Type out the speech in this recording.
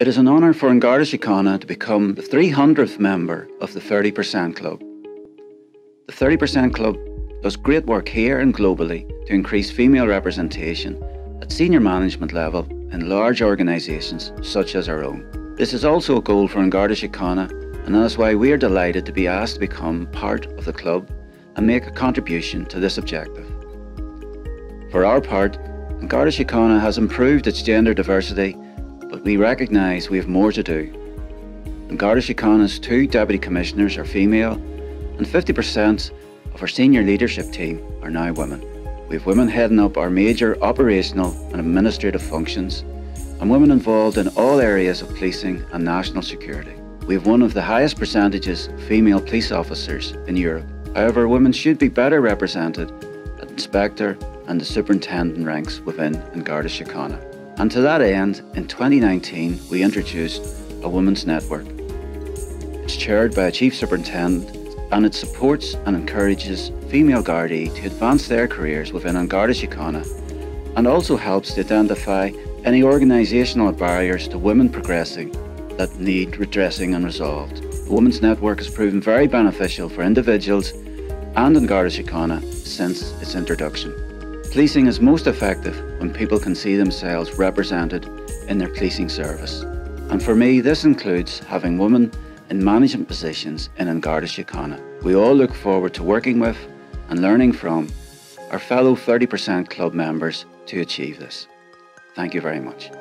It is an honour for An Garda Síochána to become the 300th member of the 30% Club. The 30% Club does great work here and globally to increase female representation at senior management level in large organisations such as our own. This is also a goal for An Garda Síochána and that is why we are delighted to be asked to become part of the club and make a contribution to this objective. For our part, An Garda Síochána has improved its gender diversity but we recognise we have more to do. An Garda Síochána's two Deputy Commissioners are female, and 50% of our senior leadership team are now women. We have women heading up our major operational and administrative functions, and women involved in all areas of policing and national security. We have one of the highest percentages of female police officers in Europe. However, women should be better represented at inspector and the superintendent ranks within Garda Síochána. And to that end, in 2019, we introduced a Women's Network. It's chaired by a Chief Superintendent and it supports and encourages female Gardaí to advance their careers within An Garda Síochána and also helps to identify any organisational barriers to women progressing that need redressing and resolved. The Women's Network has proven very beneficial for individuals and An Garda Síochána since its introduction. Policing is most effective when people can see themselves represented in their policing service. And for me, this includes having women in management positions in An Garda Síochána. We all look forward to working with and learning from our fellow 30% club members to achieve this. Thank you very much.